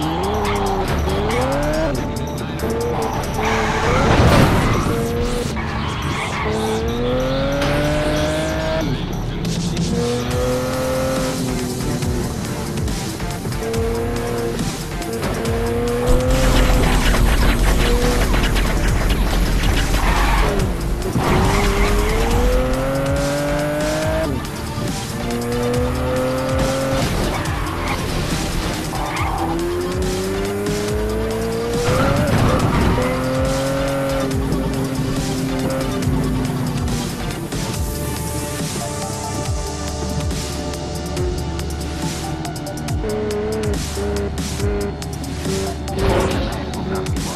Thank you. Stop.